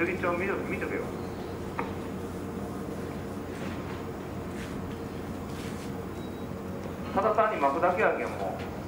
ジョギちゃん見と見とけよ。ただ単に巻くだけやけんもう。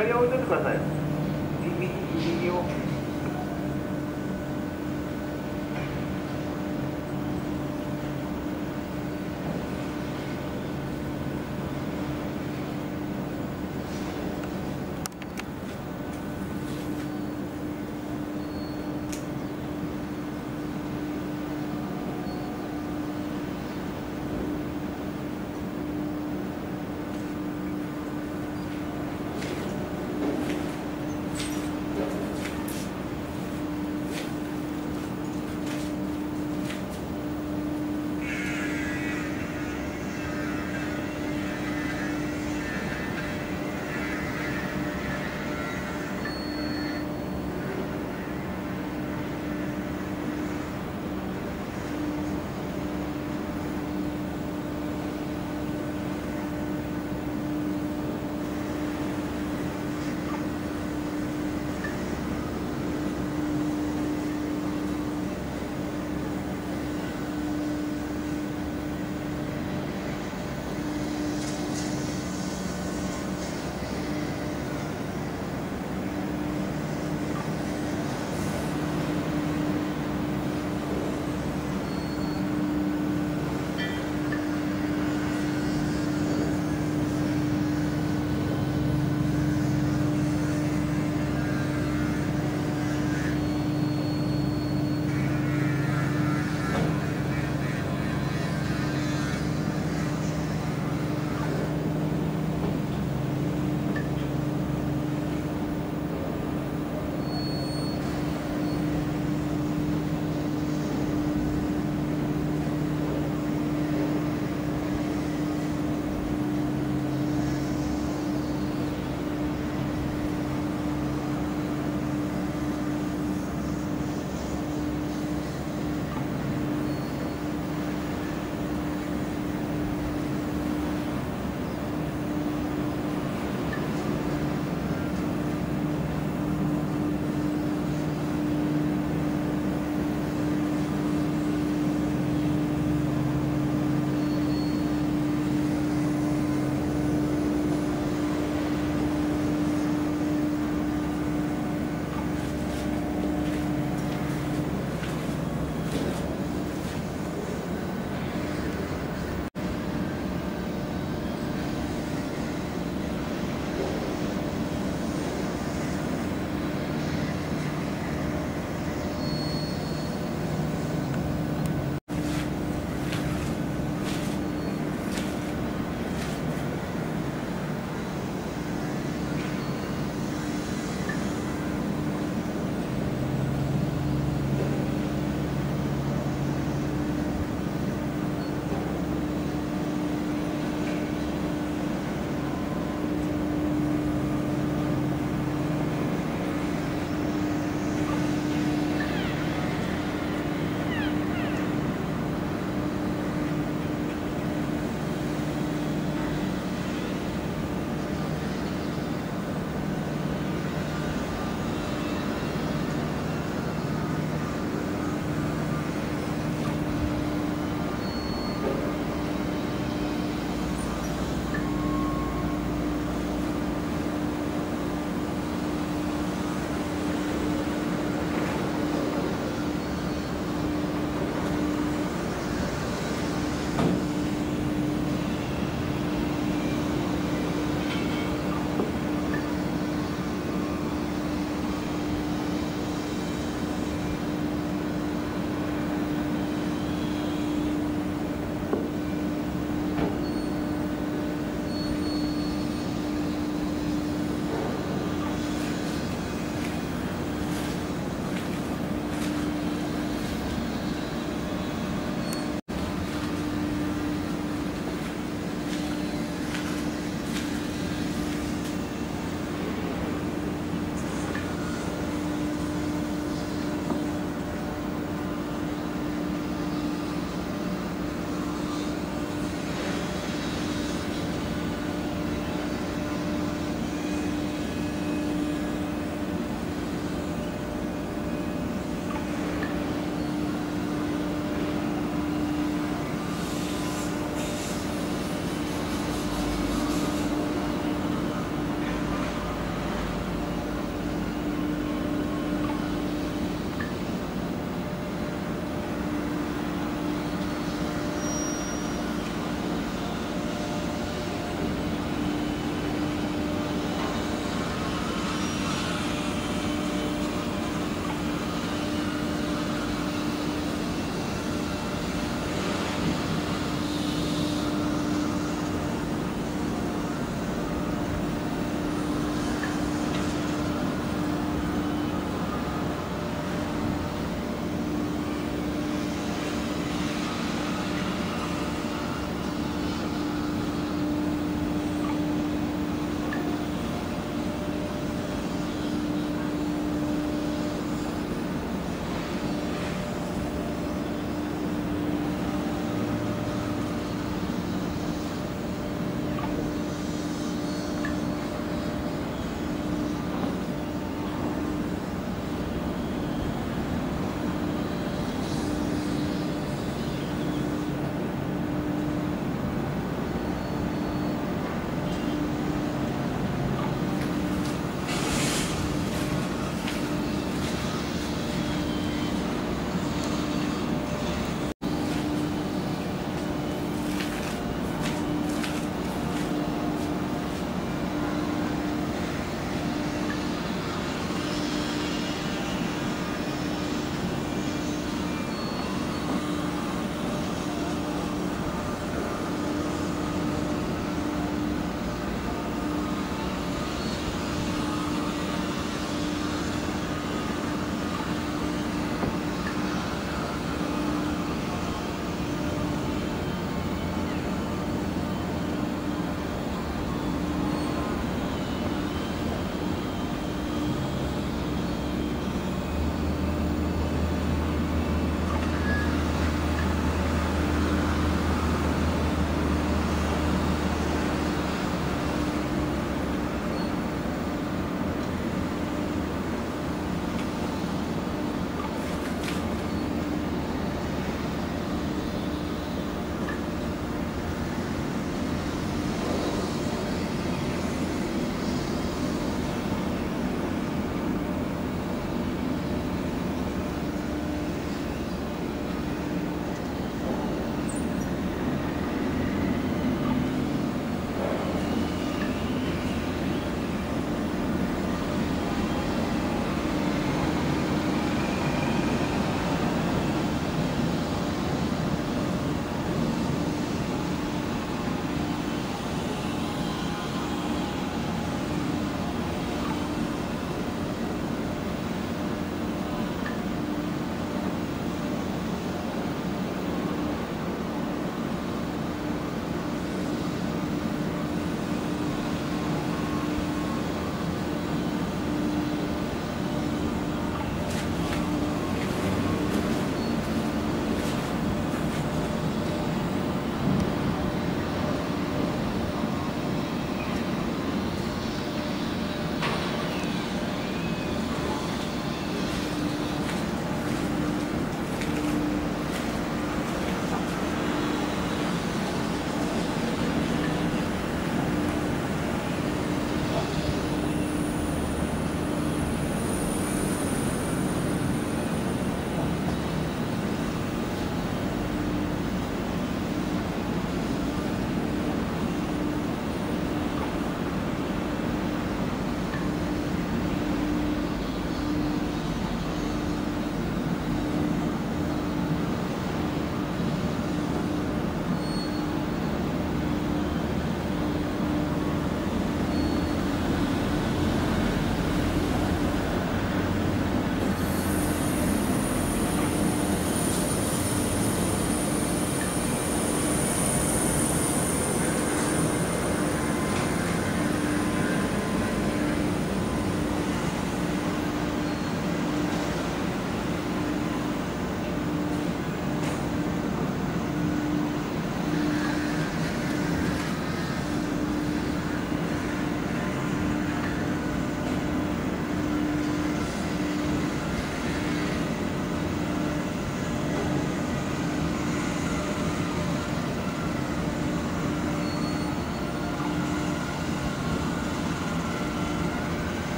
左は置いといてください。